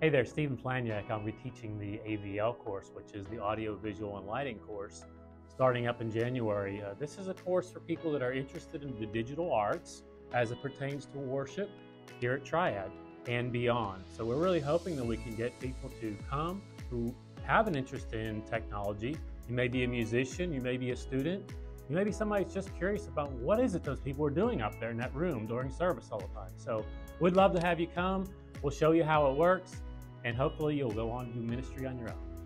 Hey there, Stephen Flanyak. I'll be teaching the AVL course, which is the Audio, Visual, and Lighting course, starting up in January. Uh, this is a course for people that are interested in the digital arts as it pertains to worship here at Triad and beyond. So we're really hoping that we can get people to come who have an interest in technology. You may be a musician, you may be a student, you may be somebody who's just curious about what is it those people are doing up there in that room during service all the time. So we'd love to have you come. We'll show you how it works, and hopefully you'll go on to do ministry on your own.